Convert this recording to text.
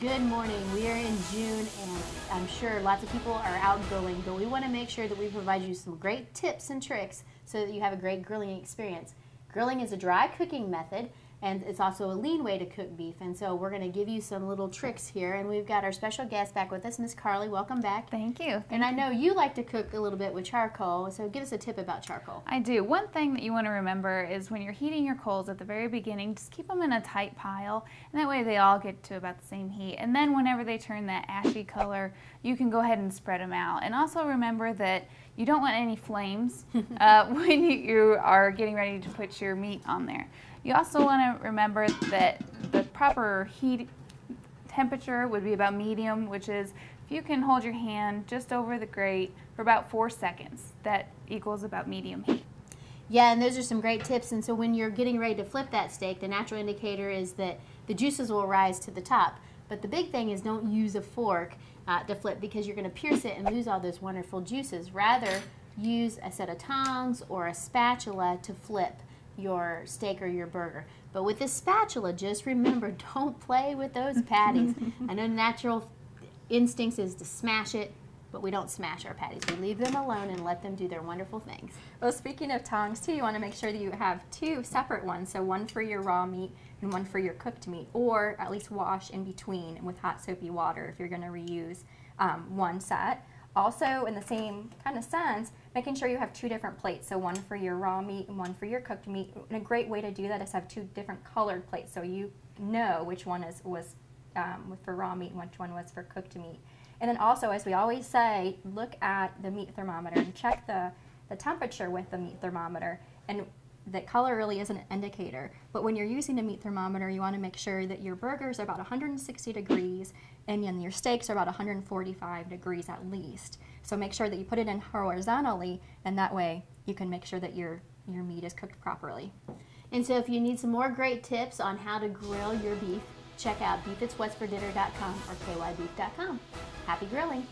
Good morning. We are in June and I'm sure lots of people are out grilling, but we want to make sure that we provide you some great tips and tricks so that you have a great grilling experience. Grilling is a dry cooking method and it's also a lean way to cook beef. And so we're going to give you some little tricks here. And we've got our special guest back with us, Miss Carly. Welcome back. Thank you. And I know you like to cook a little bit with charcoal, so give us a tip about charcoal. I do. One thing that you want to remember is when you're heating your coals at the very beginning, just keep them in a tight pile, and that way they all get to about the same heat. And then whenever they turn that ashy color, you can go ahead and spread them out. And also remember that you don't want any flames uh, when you are getting ready to put your meat on there. You also want to remember that the proper heat temperature would be about medium, which is if you can hold your hand just over the grate for about four seconds, that equals about medium heat. Yeah, and those are some great tips. And so when you're getting ready to flip that steak, the natural indicator is that the juices will rise to the top. But the big thing is don't use a fork uh, to flip because you're going to pierce it and lose all those wonderful juices. Rather, use a set of tongs or a spatula to flip your steak or your burger. But with this spatula, just remember, don't play with those patties. I know natural instincts is to smash it, but we don't smash our patties. We leave them alone and let them do their wonderful things. Well, speaking of tongs, too, you want to make sure that you have two separate ones. So one for your raw meat and one for your cooked meat, or at least wash in between with hot soapy water if you're going to reuse um, one set. Also, in the same kind of sense, making sure you have two different plates. So one for your raw meat and one for your cooked meat. And a great way to do that is have two different colored plates so you know which one is was um, for raw meat and which one was for cooked meat. And then also, as we always say, look at the meat thermometer and check the, the temperature with the meat thermometer. And that color really is an indicator. But when you're using a meat thermometer, you want to make sure that your burgers are about 160 degrees and your steaks are about 145 degrees at least. So make sure that you put it in horizontally, and that way you can make sure that your, your meat is cooked properly. And so if you need some more great tips on how to grill your beef, check out beefitswhatsfordinner.com or kybeef.com. Happy grilling!